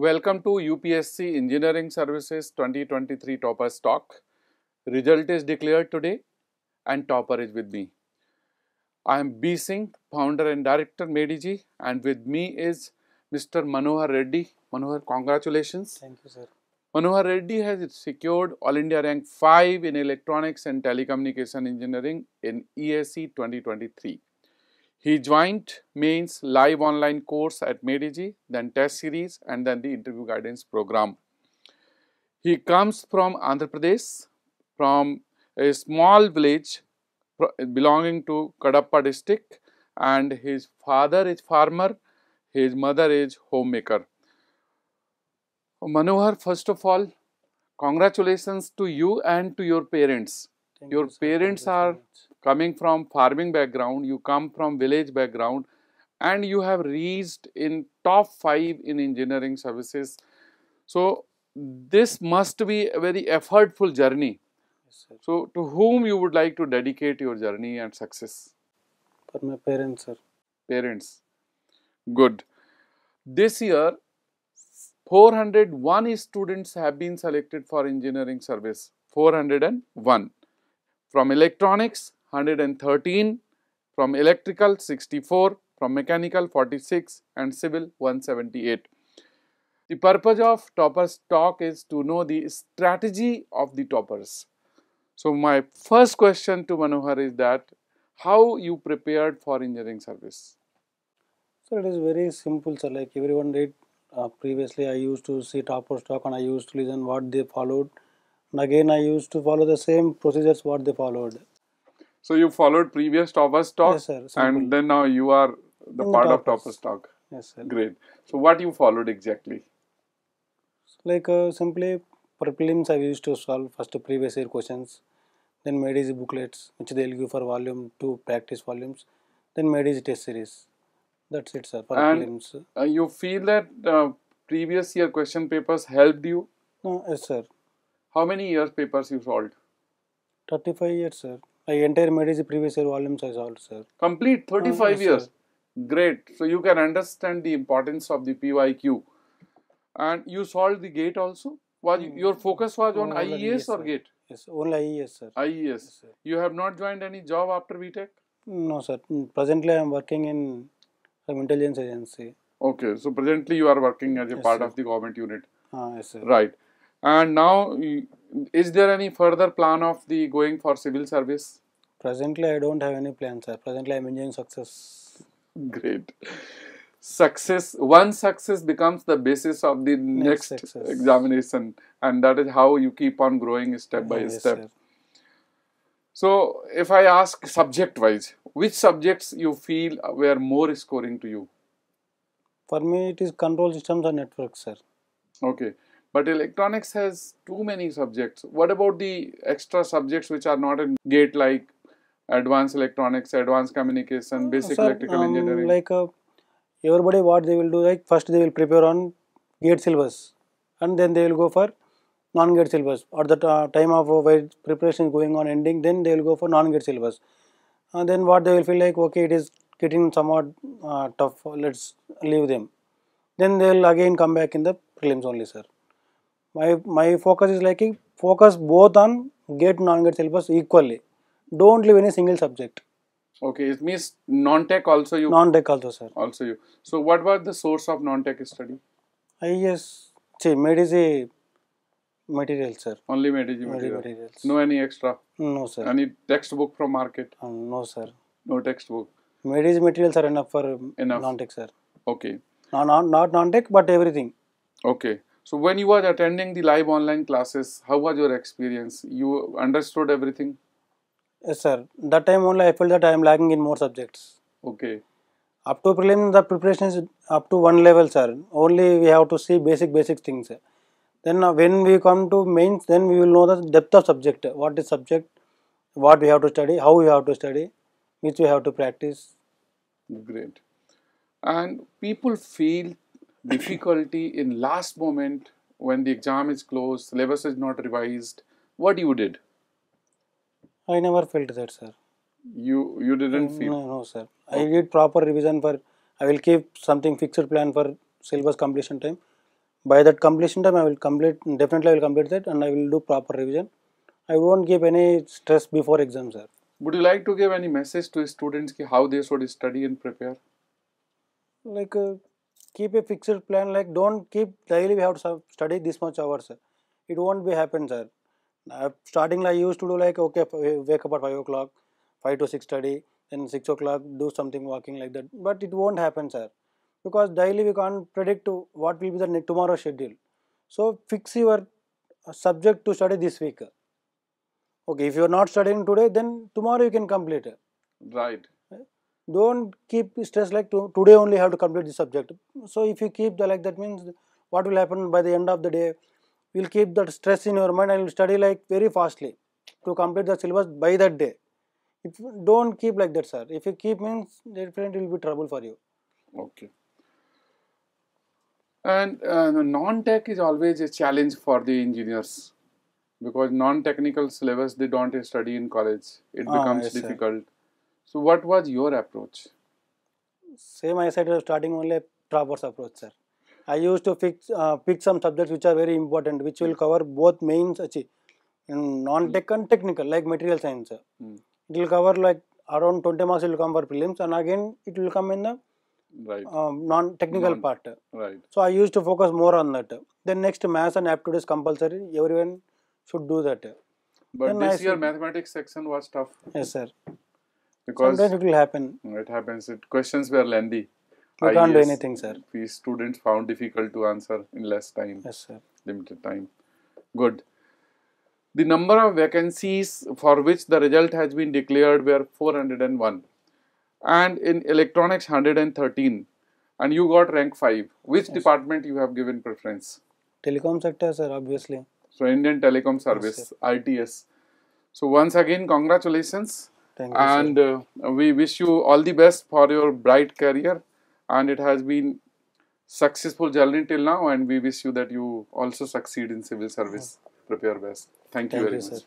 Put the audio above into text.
Welcome to UPSC Engineering Services 2023 Toppers Talk. Result is declared today and topper is with me. I am B Singh, founder and director MADE EASY and with me is Mr. Manohar Reddy. Manohar, congratulations. Thank you, sir. Manohar Reddy has secured All India rank 5 in Electronics and Telecommunication Engineering in ESE 2023. He joined mains live online course at MADE EASY, then test series and then the interview guidance program. He comes from Andhra Pradesh, from a small village belonging to Kadapa district and his father is farmer, his mother is homemaker. Manohar, first of all, congratulations to you and to your parents. Thank Your you, parents are-. Coming from farming background, you come from village background, and you have reached in top five in engineering services. So this must be a very effortful journey. Yes. So to whom you would like to dedicate your journey and success? For my parents, sir. Parents. Good. This year, 401 students have been selected for engineering service. 401. From electronics, 113. From electrical, 64. From mechanical, 46. And civil, 178. The purpose of toppers talk is to know the strategy of the toppers. So my first question to Manohar is that how you prepared for engineering service? So it is very simple, sir. Like everyone did uh, previously, I used to see toppers talk and I used to listen what they followed. And again, I used to follow the same procedures what they followed. So you followed previous toppers talk Yes, sir. And then now you are the part of toppers. toppers talk. yes, sir. Great. So what you followed exactly? Like uh, simply for prelims, I used to solve first previous year questions, then made easy booklets, which they'll give for volume two practice volumes, then made easy test series. That's it, sir. For And- prelims. Uh, you feel that uh, previous year question papers helped you? No, yes, sir. How many years papers you solved? 35 years, sir. I entire easy previous year volumes I solved, sir. Complete 35 yes, sir. years. Great. So you can understand the importance of the PYQ. And you solved the gate also? Was Mm. your focus was on No, only IES yes, or sir. gate? Yes, only IES, sir. IES. sir. You have not joined any job after BTech? No, sir. Presently, I am working in some intelligence agency. Okay, so presently you are working as a Yes, part sir. of the government unit. Ah, yes, sir. Right. And now, is there any further plan of the going for civil service? Presently, I don't have any plans, sir. Presently, I am enjoying success. Great. Success, one success becomes the basis of the next, success. examination, and that is how you keep on growing step by yes, step. sir. So, if I ask subject wise, which subjects you feel were more scoring to you? For me, it is control systems and networks, sir. Okay. But electronics has too many subjects. What about the extra subjects which are not in gate like advanced electronics, advanced communication, basic Sir, electrical um, engineering? Like uh, everybody, what they will do, like first they will prepare on gate syllabus, and then they will go for non-gate syllabus. At the time of uh, preparation is going on ending, then they will go for non-gate syllabus. And then what they will feel like, okay, it is getting somewhat uh, tough. Let's leave them. Then they will again come back in the prelims only, sir. My my focus is like focus both on gate non-gate syllabus equally. Don't leave any single subject. okay, it means non-tech also you Non-tech also, sir. also you. So, what was the source of non-tech study? IES, see, made is a material, sir. Only Made material. materials. No any extra. No, sir. Any textbook from market? Uh, no, sir. No textbook. MADE EASY materials are enough for Enough. non-tech, sir. Okay. No, not, not non-tech, but everything. Okay. So when you were attending the live online classes, how was your experience? You understood everything? Yes, sir. That time only I felt that I am lagging in more subjects. Okay. Up to prelim, the preparation is up to one level, sir. Only we have to see basic, basic things. Then uh, when we come to mains, then we will know the depth of subject. What is subject? What we have to study? How we have to study? Which we have to practice? Great. And people feel difficulty in last moment when the exam is closed, syllabus is not revised. What you did? I never felt that, sir. You you didn't feel No, no, sir. I did proper revision for. I will keep something fixed plan for syllabus completion time. by that completion time i will complete definitely i will complete that and i will do proper revision i won't give any stress before exam sir Would you like to give any message to students ki how they should study and prepare? like uh, keep a fixed plan like don't keep daily. We have to study this much hours it won't be happen sir. Uh, starting like used to do like okay wake up at 5 o'clock 5 to 6 study then 6 o'clock do something walking like that. But it won't happen sir because daily we can't predict what will be the tomorrow schedule. So fix your uh, subject to study this week. Okay if you are not studying today then tomorrow you can complete. Right. Don't keep stress like to, today only have to complete the subject so if you keep the like that means what will happen by the end of the day you'll keep that stress in your mind and you'll study like very fastly to complete the syllabus by that day if you don't keep like that sir if you keep means definitely will be trouble for you Okay. And uh, non-tech is always a challenge for the engineers because non-technical syllabus they don't study in college. It Ah, becomes yes, sir. So, what was your approach? same i said uh, starting only a traverse approach sir i used to fix uh, pick some subjects which are very important which will cover both mains non-tech and technical like material science. Hmm. it will cover like around 20 marks will come for prelims and again it will come in the Right. um, non-technical Non- part Right. so i used to focus more on that then next maths and aptitude is compulsory everyone should do that But Then I this year mathematics section was tough yes sir because sometimes it will happen. it happens. It questions were lengthy. we can't do anything sir. We students found difficult to answer in less time. yes sir. Limited time. Good. The number of vacancies for which the result has been declared were 401 and in electronics 113 and you got rank 5 which department you have given preference? Telecom sector sir obviously. So indian telecom service its so once again congratulations thank you and uh, we wish you all the best for your bright career. And it has been successful journey till now and we wish you that you also succeed in civil service. Prepare best. Thank you thank very you much. sir